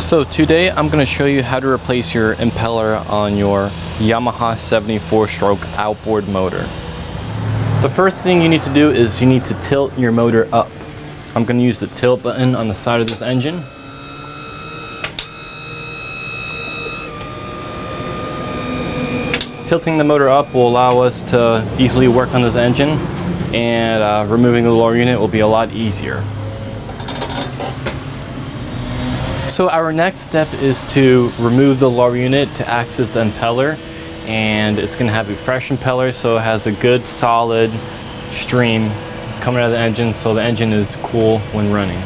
So today I'm going to show you how to replace your impeller on your Yamaha 74 stroke outboard motor. The first thing you need to do is you need to tilt your motor up. I'm going to use the tilt button on the side of this engine. Tilting the motor up will allow us to easily work on this engine and uh, removing the lower unit will be a lot easier. So our next step is to remove the lower unit to access the impeller and it's going to have a fresh impeller so it has a good solid stream coming out of the engine so the engine is cool when running.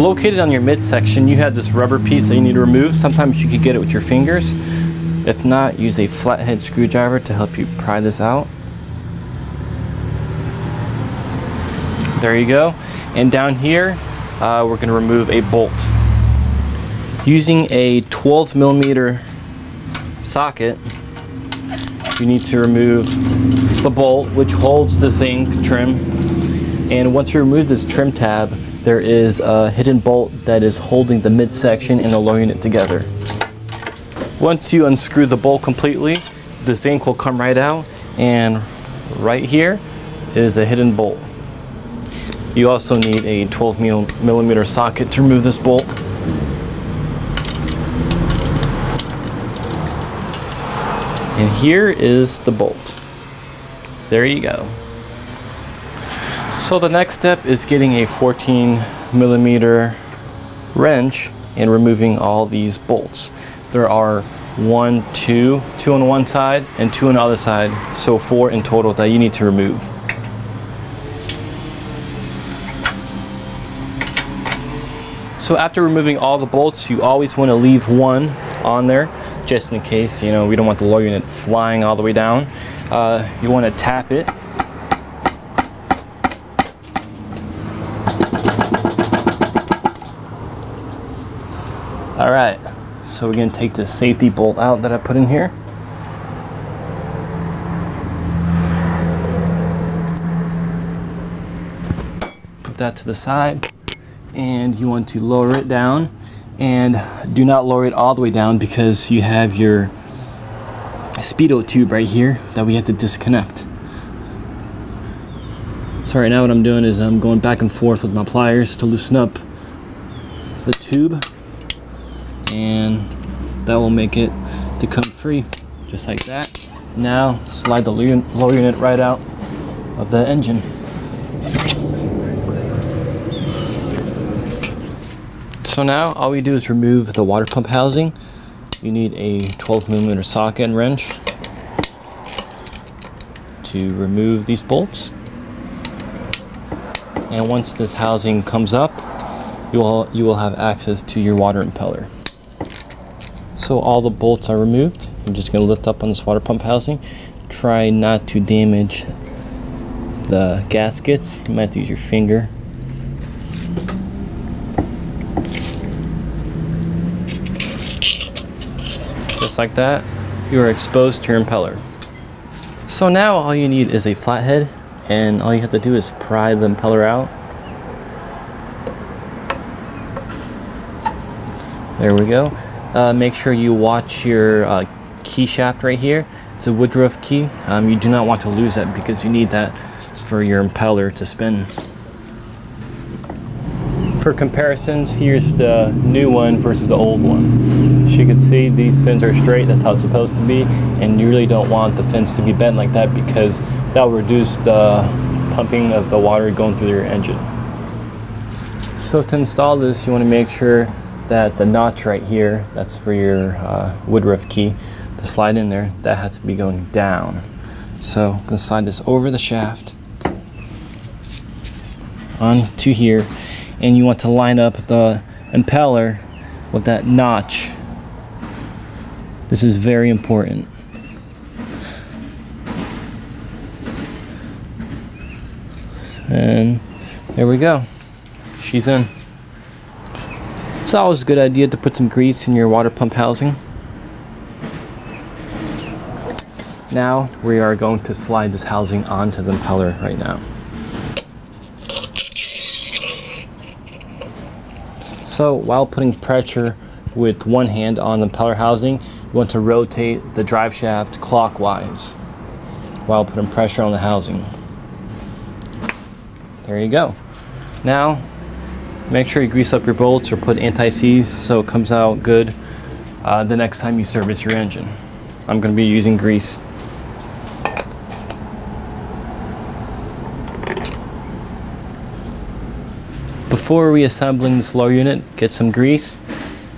Located on your midsection you have this rubber piece that you need to remove. Sometimes you could get it with your fingers. If not, use a flathead screwdriver to help you pry this out. There you go. And down here, uh, we're going to remove a bolt. Using a 12 millimeter socket, you need to remove the bolt which holds the zinc trim. And once you remove this trim tab, there is a hidden bolt that is holding the midsection and lower unit together. Once you unscrew the bolt completely, the zinc will come right out and right here is a hidden bolt. You also need a 12 millimeter socket to remove this bolt. And here is the bolt. There you go. So the next step is getting a 14 millimeter wrench and removing all these bolts. There are one, two, two on one side and two on the other side. So four in total that you need to remove. So after removing all the bolts, you always want to leave one on there just in case, you know, we don't want the lower unit flying all the way down. Uh, you want to tap it. All right, so we're gonna take the safety bolt out that I put in here. Put that to the side and you want to lower it down and do not lower it all the way down because you have your speedo tube right here that we have to disconnect. So right now what I'm doing is I'm going back and forth with my pliers to loosen up the tube and that will make it to come free just like that. Now slide the lower unit right out of the engine. So now all we do is remove the water pump housing. You need a 12 millimeter socket and wrench to remove these bolts. And once this housing comes up, you will, you will have access to your water impeller. So all the bolts are removed. I'm just going to lift up on this water pump housing. Try not to damage the gaskets. You might have to use your finger like that, you are exposed to your impeller. So now all you need is a flathead and all you have to do is pry the impeller out. There we go. Uh, make sure you watch your uh, key shaft right here. It's a Woodruff key. Um, you do not want to lose that because you need that for your impeller to spin. For comparisons, here's the new one versus the old one. You can see, these fins are straight, that's how it's supposed to be, and you really don't want the fins to be bent like that because that will reduce the pumping of the water going through your engine. So to install this, you want to make sure that the notch right here, that's for your uh, Woodruff key, to slide in there, that has to be going down. So I'm going to slide this over the shaft onto here and you want to line up the impeller with that notch. This is very important. And there we go. She's in. It's always a good idea to put some grease in your water pump housing. Now we are going to slide this housing onto the impeller right now. So while putting pressure with one hand on the impeller housing, you want to rotate the drive shaft clockwise while putting pressure on the housing. There you go. Now, make sure you grease up your bolts or put anti-seize so it comes out good uh, the next time you service your engine. I'm going to be using grease. Before reassembling this lower unit, get some grease,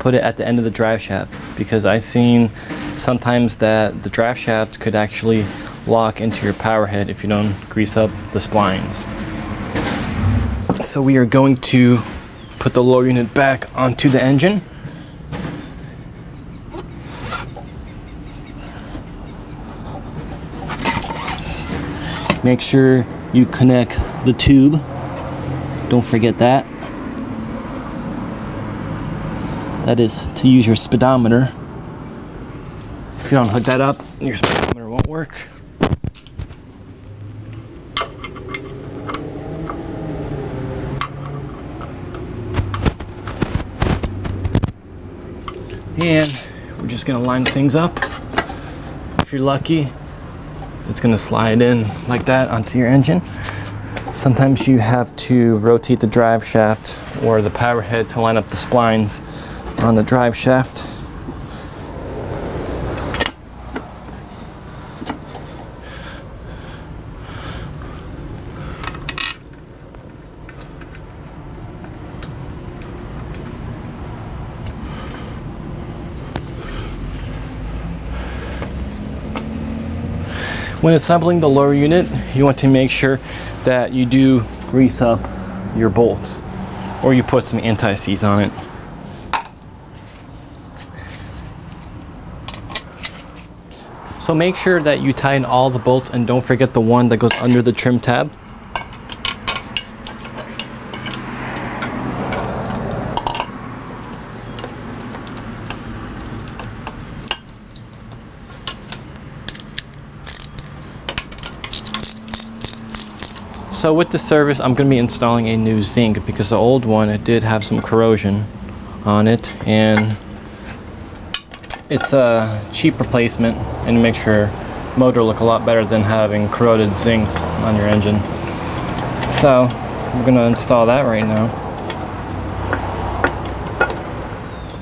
put it at the end of the drive shaft because I've seen sometimes that the drive shaft could actually lock into your power head if you don't grease up the splines. So we are going to put the lower unit back onto the engine. Make sure you connect the tube. Don't forget that. That is to use your speedometer. If you don't hook that up, your speedometer won't work. And we're just gonna line things up. If you're lucky, it's gonna slide in like that onto your engine. Sometimes you have to rotate the drive shaft or the power head to line up the splines on the drive shaft. When assembling the lower unit, you want to make sure that you do grease up your bolts or you put some anti-seize on it. So make sure that you tighten all the bolts and don't forget the one that goes under the trim tab. So with this service, I'm going to be installing a new zinc because the old one, it did have some corrosion on it and it's a cheap replacement and makes your motor look a lot better than having corroded zincs on your engine. So I'm going to install that right now.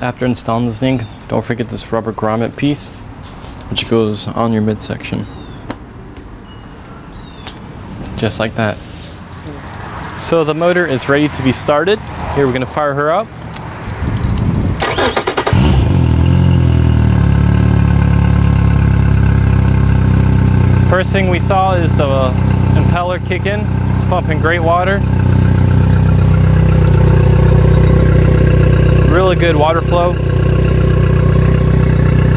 After installing the zinc, don't forget this rubber grommet piece which goes on your midsection. Just like that. So the motor is ready to be started. Here we're gonna fire her up. First thing we saw is the impeller kick in. It's pumping great water. Really good water flow.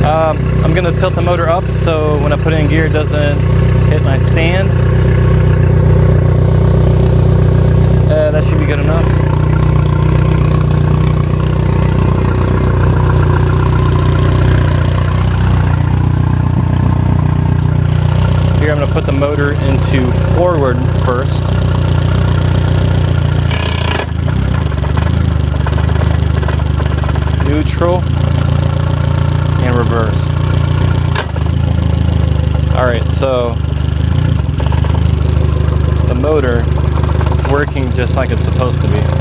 Um, I'm gonna tilt the motor up so when I put it in gear it doesn't hit my stand. Uh, that should be good enough. Here I'm going to put the motor into forward first. Neutral and reverse. Alright, so the motor is working just like it's supposed to be.